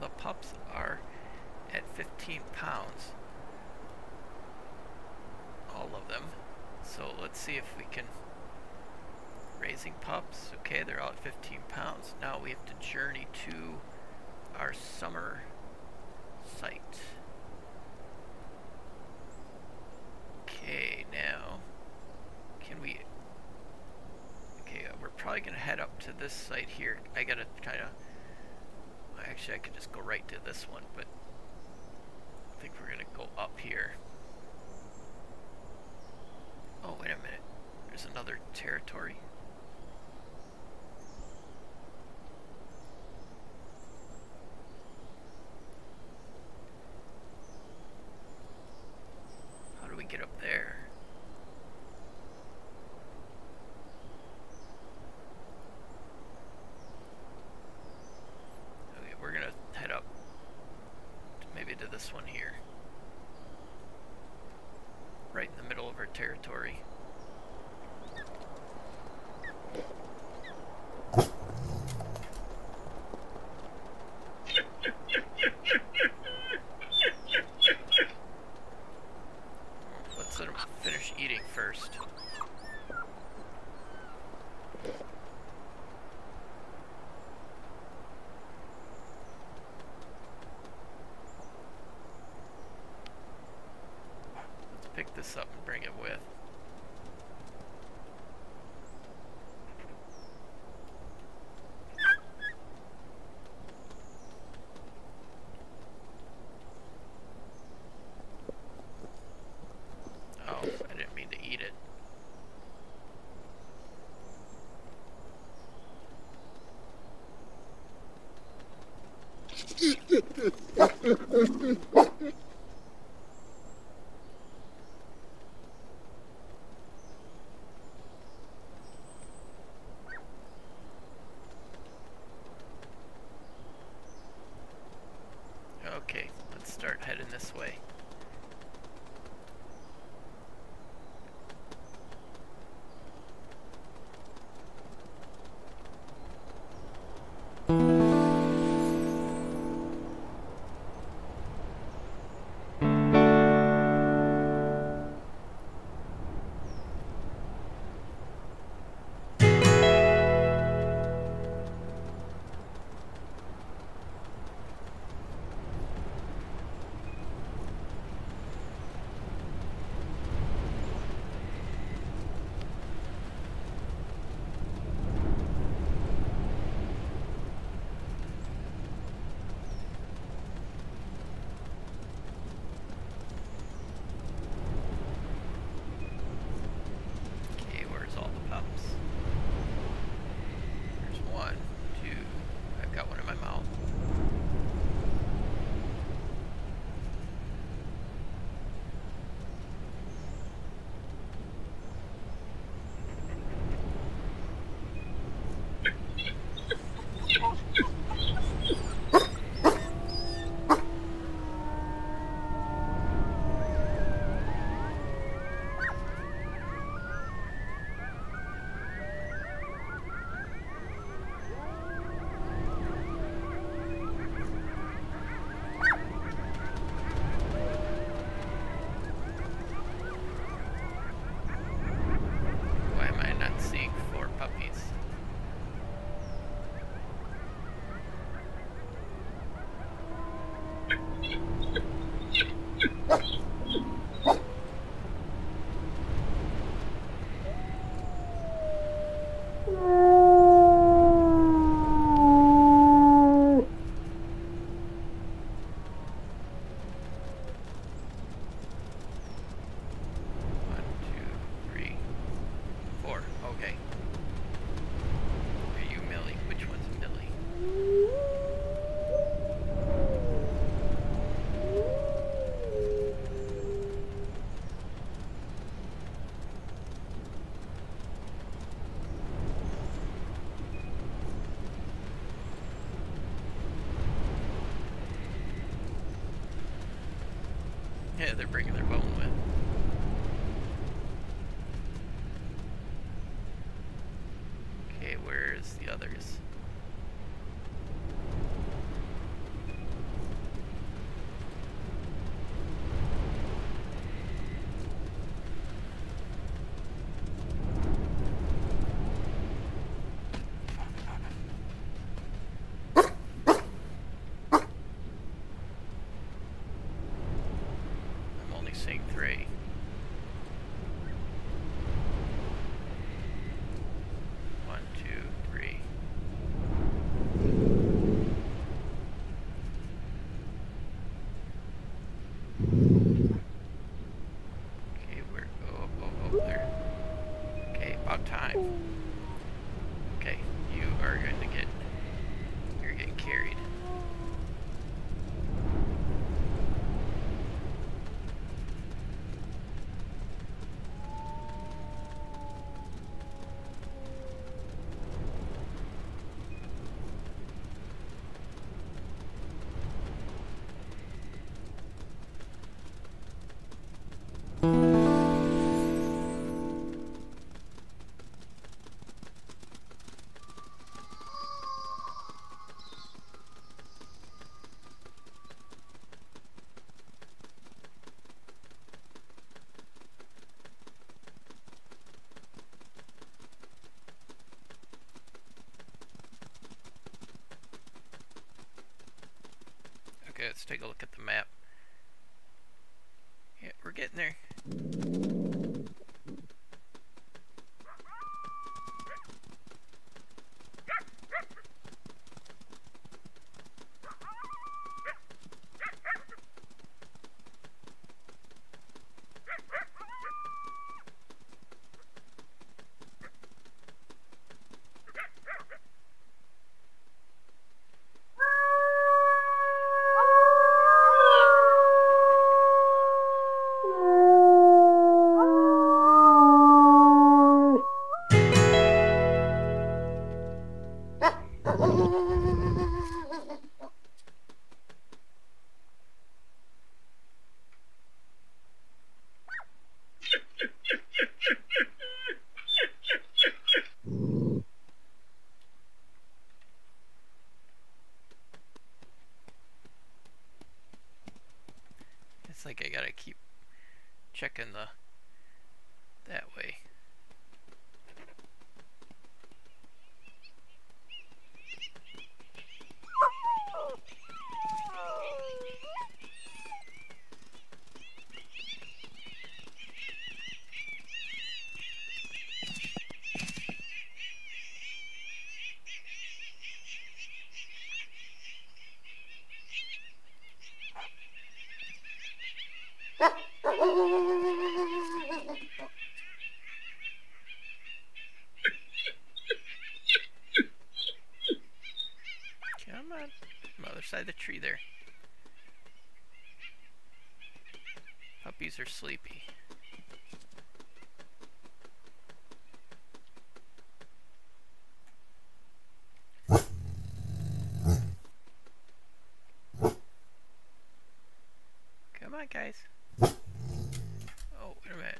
the pups are at 15 pounds. All of them. So let's see if we can... Raising pups. Okay, they're all at 15 pounds. Now we have to journey to our summer site. Okay, now... Can we... Okay, uh, we're probably going to head up to this site here. I gotta kind of... Actually, I could just go right to this one, but I think we're going to go up here. Oh, wait a minute. There's another territory. How do we get up there? Okay, we're gonna head up to maybe to this one here. Right in the middle of our territory. Let's let them finish eating first. Let's pick this up and bring it with. Oh, I didn't mean to eat it. Okay, let's start heading this way. Yeah, they're bringing their bone with. Okay, where's the others? Three. Let's take a look at the map. Yeah, we're getting there. Like I gotta keep checking the that way. Come on. From the other side of the tree there. Puppies are sleepy. Come on, guys. Oh, wait a minute.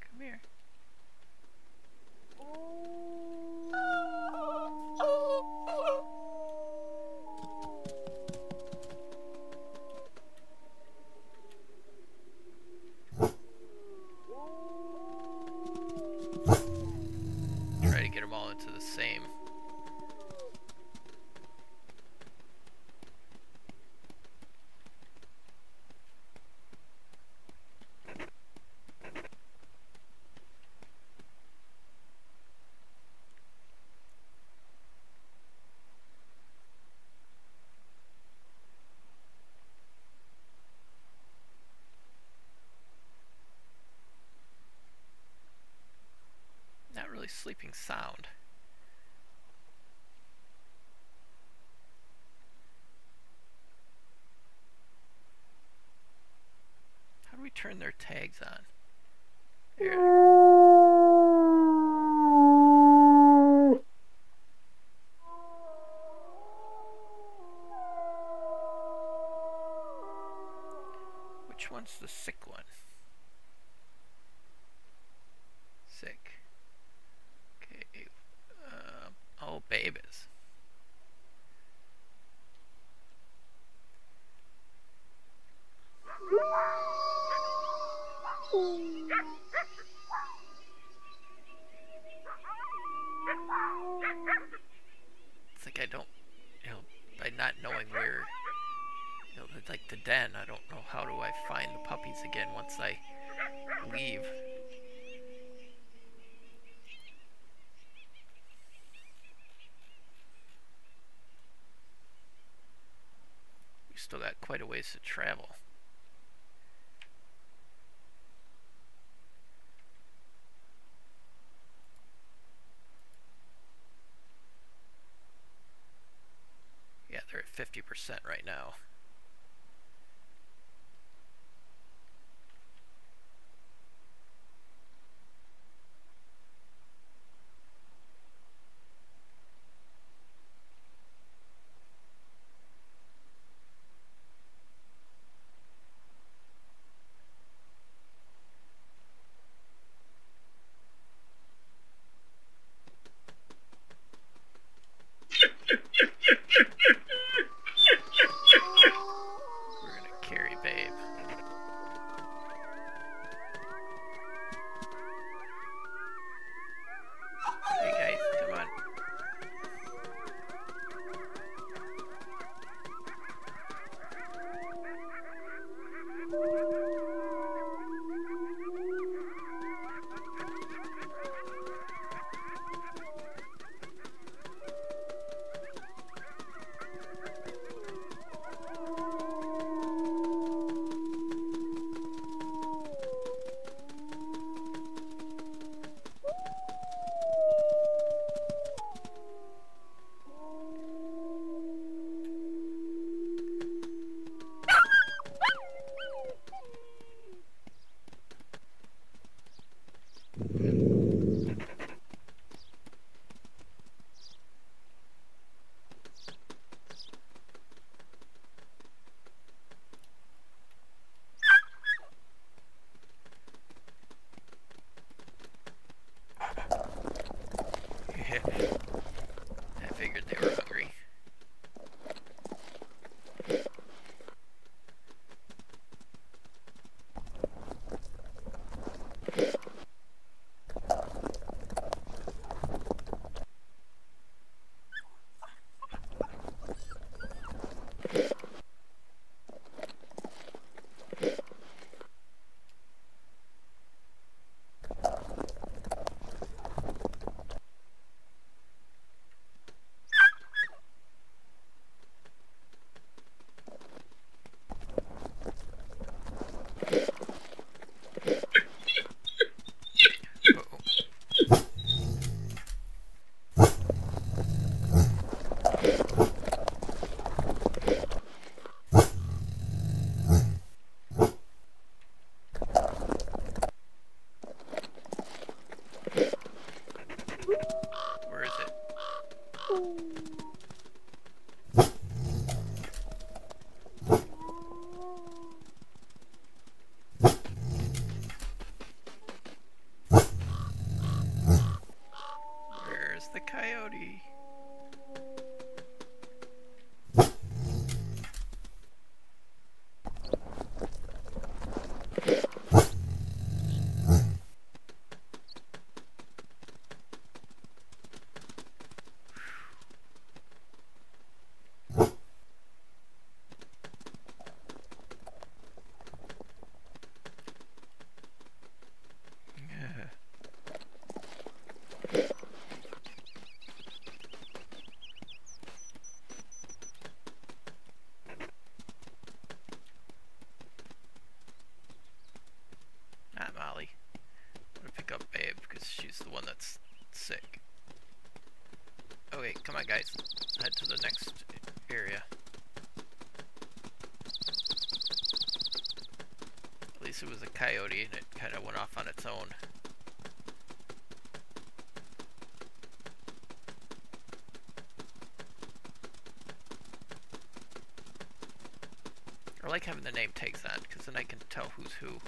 Come here. Try to get them all into the same. Not really sleeping sound. How do we turn their tags on? There. Not knowing where, you know, like the den, I don't know how do I find the puppies again once I leave. We still got quite a ways to travel. Yeah, they're at 50% right now. Guys. Head to the next area. At least it was a coyote and it kind of went off on its own. I like having the name tags on, because then I can tell who's who.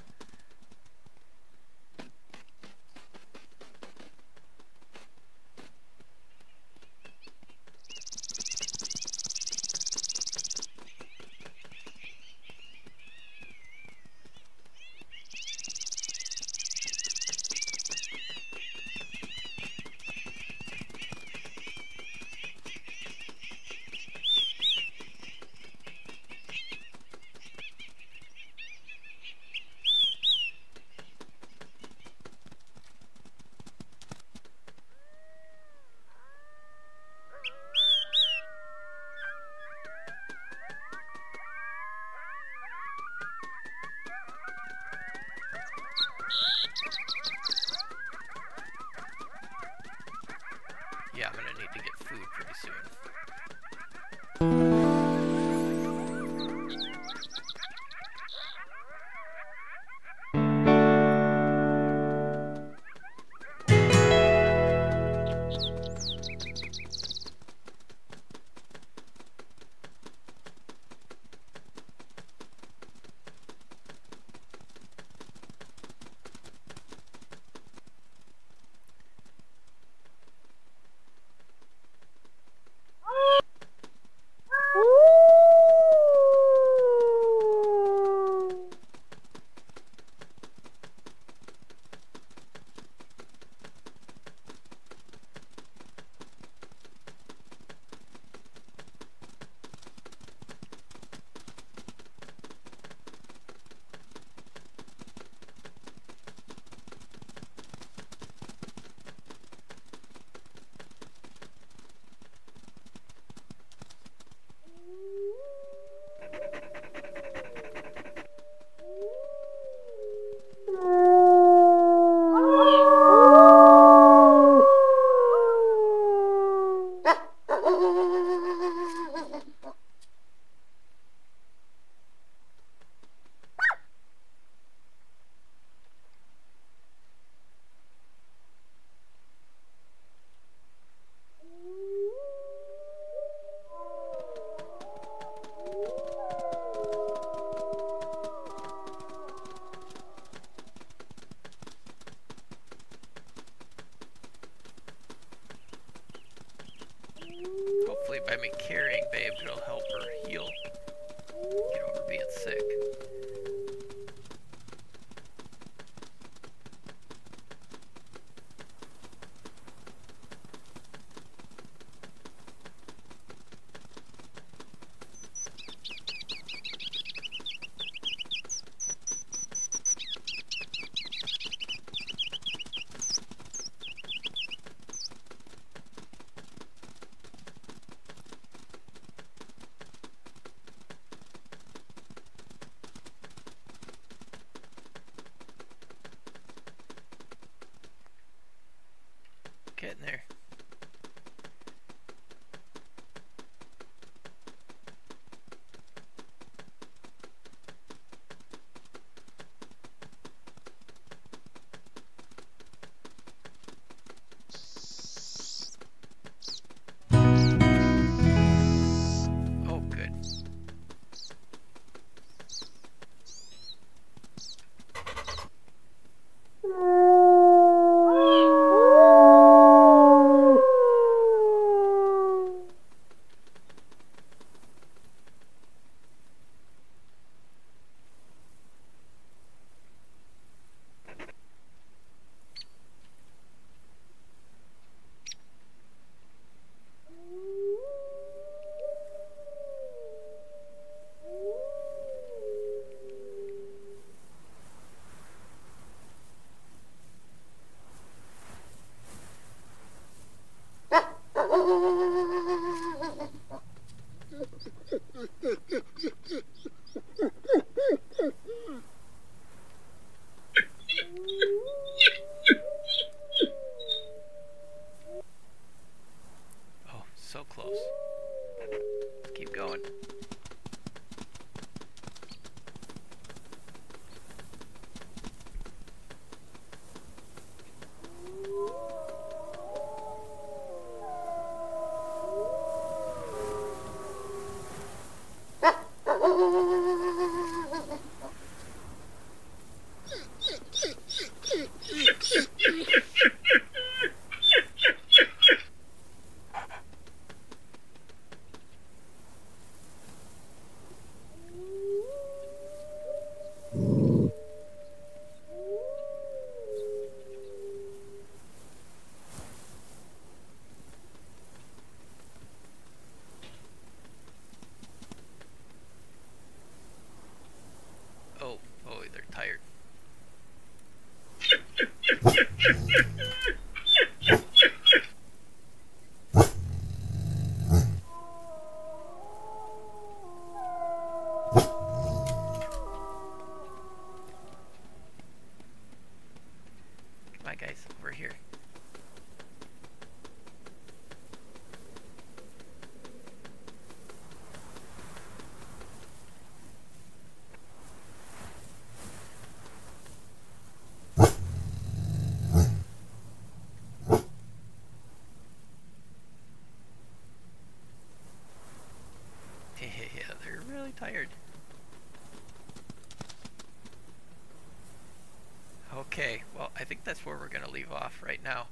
That's where we're going to leave off right now.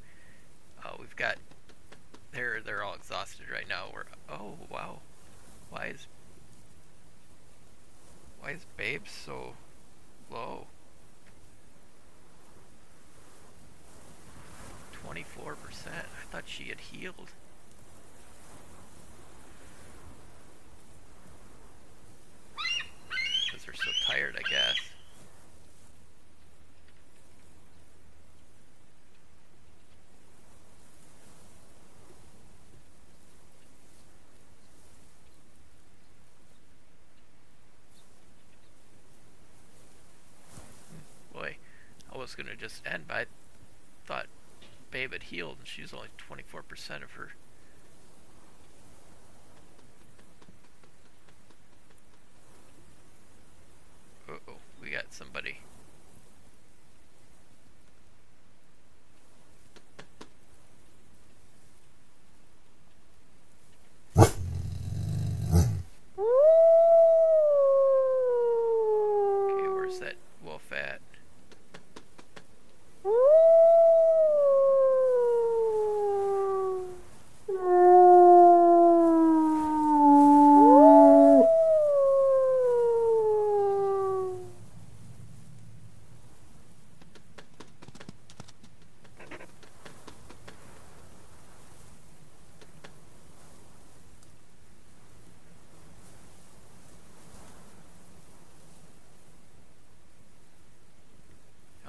Uh, we've got, they're, they're all exhausted right now. We're, oh, wow. Why is, why is Babe so low? 24%. I thought she had healed. Because they're so tired, I guess. Boy, Was gonna just end, but I thought Babe had healed and she's only 24% of her. Uh oh, we got somebody. Okay, where's that wolf at?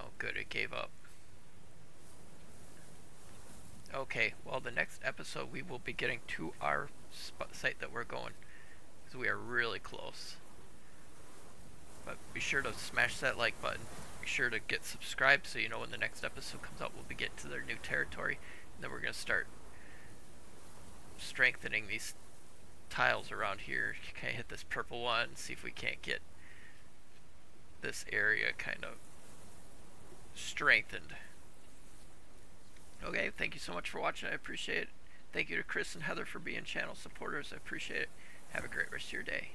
Oh good, it gave up. Okay, well the next episode we will be getting to our site that we're going. Because we are really close. But be sure to smash that like button. Be sure to get subscribed so you know when the next episode comes out we'll be getting to their new territory. And then we're going to start strengthening these tiles around here. Kind of hit this purple one, see if we can't get this area kind of strengthened. Okay, thank you so much for watching. I appreciate it. Thank you to Chris and Heather for being channel supporters. I appreciate it. Have a great rest of your day.